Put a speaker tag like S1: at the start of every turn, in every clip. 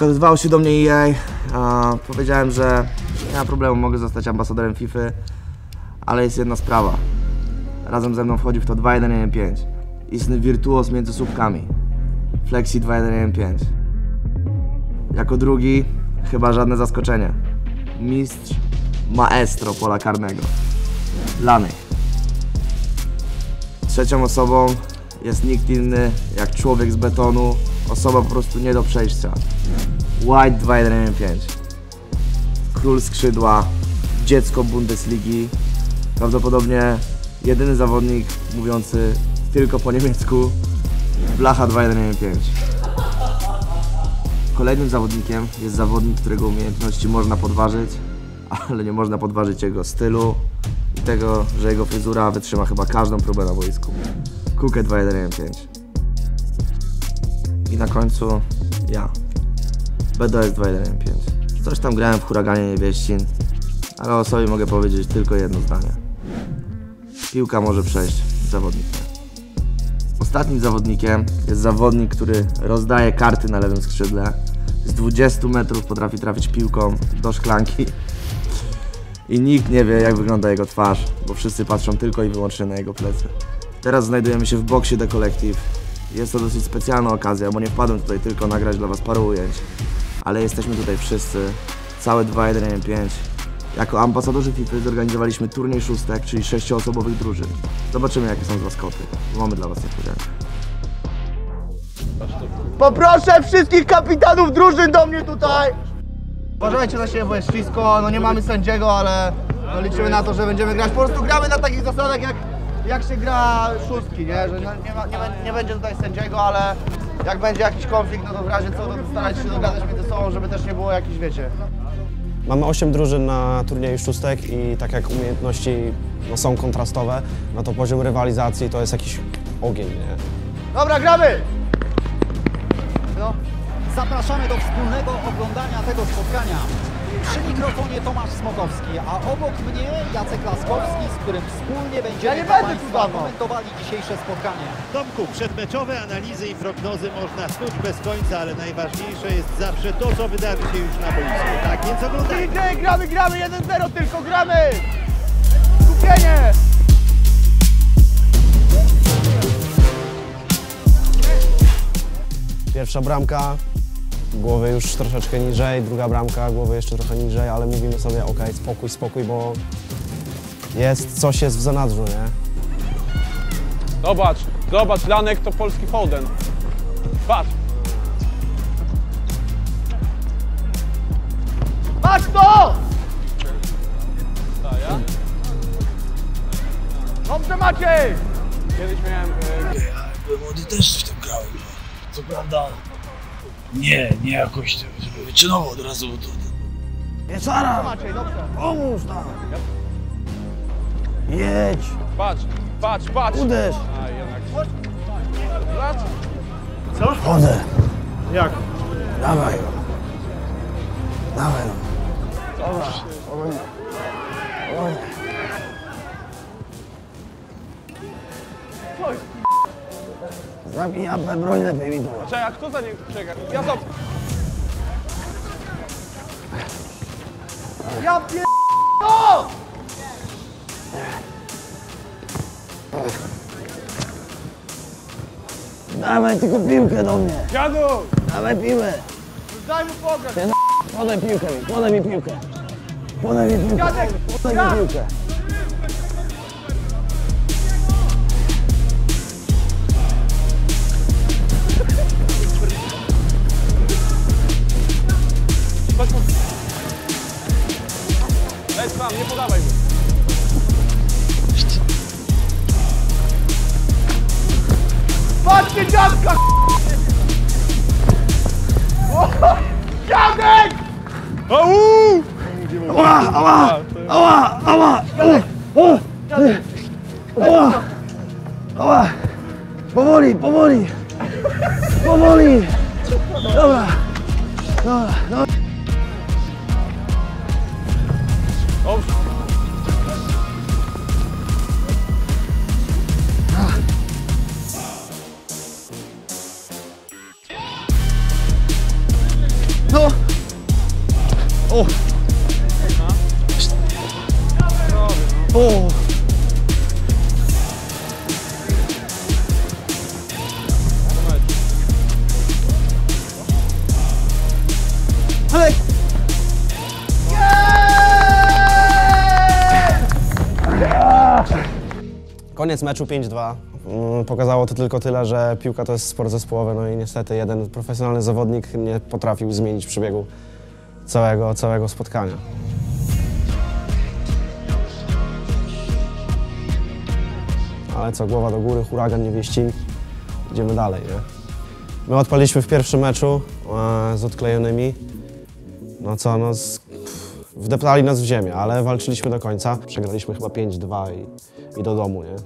S1: Jak odezwało się do mnie EA, a, powiedziałem, że nie ma problemu, mogę zostać ambasadorem FIFA, ale jest jedna sprawa. Razem ze mną wchodzi w to 2.1.1.5. Istny wirtuos między słupkami. Flexi 2.1.1.5. Jako drugi, chyba żadne zaskoczenie. Mistrz, maestro pola karnego. Lany. Trzecią osobą jest nikt inny jak człowiek z betonu, osoba po prostu nie do przejścia. White 215. Król skrzydła, dziecko Bundesligi, prawdopodobnie jedyny zawodnik mówiący tylko po niemiecku, Blacha 215. Kolejnym zawodnikiem jest zawodnik, którego umiejętności można podważyć, ale nie można podważyć jego stylu i tego, że jego fryzura wytrzyma chyba każdą próbę na boisku. Kukę 215. I na końcu ja. BDS 215. Coś tam grałem w huraganie niewieścin, ale o sobie mogę powiedzieć tylko jedno zdanie. Piłka może przejść, zawodnik nie. Ostatnim zawodnikiem jest zawodnik, który rozdaje karty na lewym skrzydle. Z 20 metrów potrafi trafić piłką do szklanki. I nikt nie wie, jak wygląda jego twarz, bo wszyscy patrzą tylko i wyłącznie na jego plecy. Teraz znajdujemy się w boksie The Collective. Jest to dosyć specjalna okazja, bo nie wpadłem tutaj tylko nagrać dla Was paru ujęć, ale jesteśmy tutaj wszyscy, całe 2-1-5. Jako ambasadorzy FIFA zorganizowaliśmy turniej szóstek, czyli sześcioosobowych drużyn. Zobaczymy, jakie są z Was koty. Mamy dla Was niespodziankę.
S2: Poproszę wszystkich kapitanów drużyn do mnie tutaj! Uważajcie na siebie, bo jest ślisko, no nie mamy sędziego, ale no liczymy na to, że będziemy grać. Po prostu gramy na takich zasadach, jak, jak się gra szóstki, nie? Że no, nie, ma, nie, nie będzie tutaj sędziego, ale jak będzie jakiś konflikt, no to w razie co, to starajcie się dogadać między sobą, żeby też nie było jakichś, wiecie...
S3: Mamy 8 drużyn na turnieju szóstek i tak jak umiejętności no, są kontrastowe, no to poziom rywalizacji to jest jakiś ogień, nie?
S2: Dobra, gramy! No.
S4: Zapraszamy do wspólnego oglądania tego spotkania. Przy mikrofonie Tomasz Smokowski, a obok mnie Jacek Laskowski, z którym wspólnie
S2: Ja
S4: będziemy Państwa
S2: dawał.
S4: komentowali dzisiejsze spotkanie.
S5: Tomku, przedmeczowe analizy i prognozy można snuć bez końca, ale najważniejsze jest zawsze to, co wydarzy się już na boisku. Tak więc oglądajmy.
S2: DJ, gramy, gramy, 1-0 tylko, gramy! Skupienie!
S3: Pierwsza bramka, głowy już troszeczkę niżej, druga bramka, głowy jeszcze trochę niżej, ale mówimy sobie, ok, spokój, spokój, bo jest, coś jest w zanadrzu, nie?
S6: Zobacz, zobacz, Lanek to polski Foden. Patrz.
S2: Patrz to!
S6: ja?
S2: Dobrze Maciej!
S6: Kiedyś miałem... E,
S7: byłem młody, też w tym grałem. Co prawda, nie, nie jakoś, żeby wyczynowo od razu, to... Wieczara!
S2: Dobrze.
S7: Pomóż nam! Jedź!
S6: patrz, patrz, patrz.
S7: Uderz!
S6: A, jednak. Zobacz.
S7: Chodzę! Jak? Dawaj go! Dawaj go! Dobra, spokojnie. Spokojnie. Zabij apę, broń lepiej mi tu.
S6: Czekaj, a kto za nim czeka? Ja za...
S2: Ja pier... O!
S7: Dawaj tylko piłkę do mnie!
S6: Jadu!
S7: Dawaj piłę!
S2: Daj mu pograć!
S7: Podaj piłkę mi, podaj mi piłkę! Podaj mi piłkę! Podaj mi piłkę!
S6: Sam, nie podawaj mu.
S2: Patrzcie dziadka! Dziadek!
S6: Au!
S7: Ała, ała, ała, ała, ała, ała, powoli, powoli, powoli, dobra, dobra, dobra.
S3: O! Koniec meczu 5-2. Mm, Pokazało to tylko tyle, że piłka to jest sport zespołowy, no i niestety jeden profesjonalny zawodnik nie potrafił zmienić przebiegu całego, całego spotkania. Co, głowa do góry, huragan nie wieści, idziemy dalej, nie? My odpaliśmy w pierwszym meczu e, z odklejonymi. No co, no z, pff, wdeptali nas w ziemię, ale walczyliśmy do końca. Przegraliśmy chyba 5-2 i, i do domu, nie?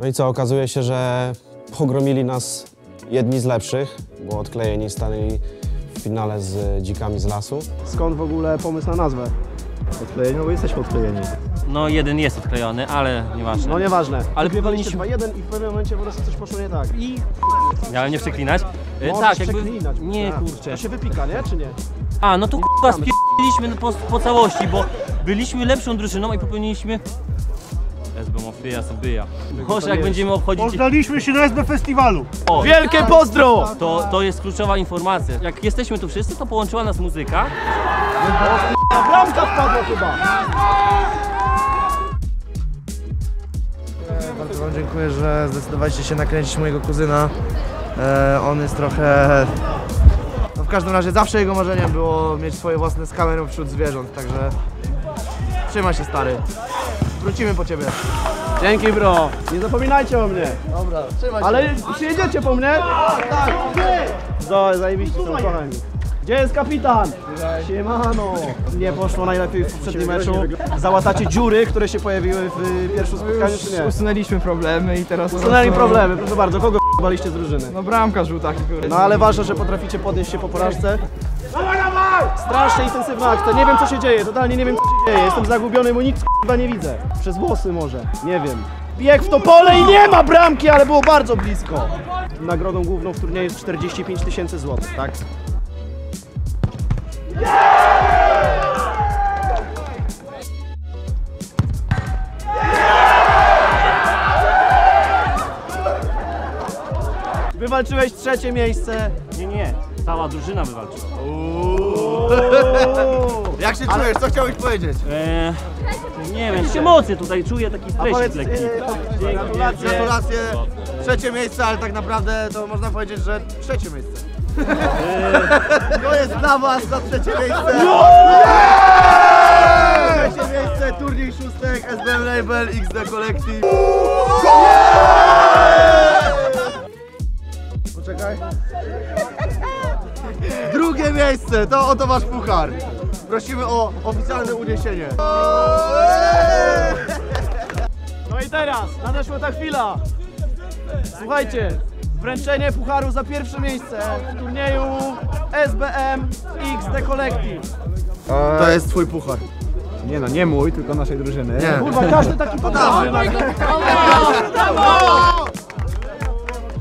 S3: No i co, okazuje się, że pogromili nas jedni z lepszych, bo odklejeni stanęli w finale z dzikami z lasu. Skąd w ogóle pomysł na nazwę?
S2: Odklejeni, no bo jesteśmy odklejeni.
S8: No jeden jest odklejony, ale nieważne.
S3: No nieważne.
S8: Ale powinniśmy-
S3: 2-1 i w pewnym momencie po prostu coś poszło nie tak.
S8: I miałem nie przeklinać. E,
S3: Możesz
S8: tak, jakby.
S3: przeklinać,
S8: Nie
S3: tak.
S8: kurczę.
S3: To się wypika, nie? Czy nie?
S8: A, no to kurwa spierdziliśmy po, po całości, bo byliśmy lepszą drużyną i popełniliśmy. SB Mafia, Sabyja. Może jak będziemy obchodzić.
S5: Poznaliśmy się na SB Festiwalu.
S8: O,
S3: Wielkie pozdro!
S8: to, to jest kluczowa informacja. Jak jesteśmy tu wszyscy, to połączyła nas muzyka.
S3: Bramka wpadła chyba!
S1: Dziękuję, że zdecydowaliście się nakręcić mojego kuzyna. E, on jest trochę... No w każdym razie zawsze jego marzeniem było mieć swoje własne z kamerą wśród zwierząt, także... Trzymaj się stary. Wrócimy po Ciebie.
S3: Dzięki bro! Nie zapominajcie o mnie!
S1: Dobra, trzymaj się.
S3: Ale przyjedziecie po mnie? Tak, Do, zajebiście są, kochani. Gdzie jest kapitan? Siemano! Nie poszło najlepiej w poprzednim meczu. Załatacie dziury, które się pojawiły w pierwszym spotkaniu, czy nie?
S9: Usunęliśmy problemy i teraz...
S3: Usunęli problemy, proszę bardzo. Kogo baliście z drużyny?
S9: No bramka żółta.
S3: No ale ważne, że potraficie podnieść się po porażce. Strasznie intensywna akcja, nie wiem co się dzieje, totalnie nie wiem co się dzieje. Jestem zagubiony, bo nic chyba nie widzę. Przez włosy może, nie wiem. Bieg w to pole i nie ma bramki, ale było bardzo blisko. Nagrodą główną w turnieju jest 45 tysięcy złotych, tak? Wywalczyłeś trzecie miejsce.
S8: Nie, nie, cała drużyna wywalczyła.
S1: Jak się czujesz? Co chciałbyś powiedzieć?
S8: E, nie wiem, jakieś emocje tutaj czuję, taki stresik lekki.
S3: e, gratulacje.
S1: Gratulacje. Trzecie miejsce, ale tak naprawdę to można powiedzieć, że trzecie miejsce. To jest dla was za trzecie miejsce. Trzecie miejsce, turniej szóstek, SBM Label, XD Collective. Poczekaj. Drugie miejsce, to oto wasz puchar. Prosimy o oficjalne uniesienie.
S3: No i teraz nadeszła ta chwila. Słuchajcie, wręczenie pucharu za pierwsze miejsce w turnieju SBM XD Collective.
S1: To jest twój puchar.
S9: Nie no, nie mój, tylko naszej drużyny.
S1: Nie.
S3: Kurwa, każdy taki podał.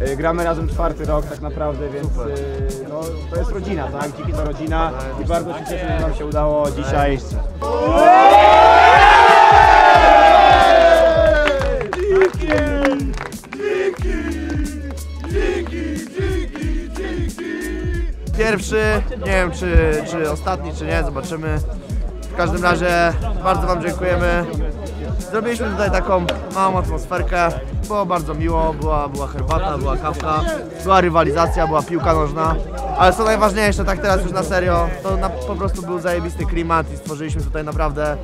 S9: Y, Gramy razem czwarty rok tak naprawdę, więc y, no, to jest rodzina, tak? Dziki to rodzina i bardzo się cieszę, że nam się udało dzisiaj.
S1: Nie wiem czy, czy ostatni, czy nie, zobaczymy. W każdym razie bardzo Wam dziękujemy. Zrobiliśmy tutaj taką małą atmosferkę. Było bardzo miło, była, była herbata, była kawka, była rywalizacja, była piłka nożna. Ale co najważniejsze, tak teraz już na serio, to na, po prostu był zajebisty klimat i stworzyliśmy tutaj naprawdę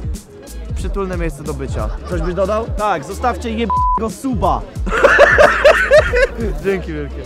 S1: przytulne miejsce do bycia. Coś byś dodał?
S3: Tak, zostawcie jebnego suba.
S1: Dzięki wielkie.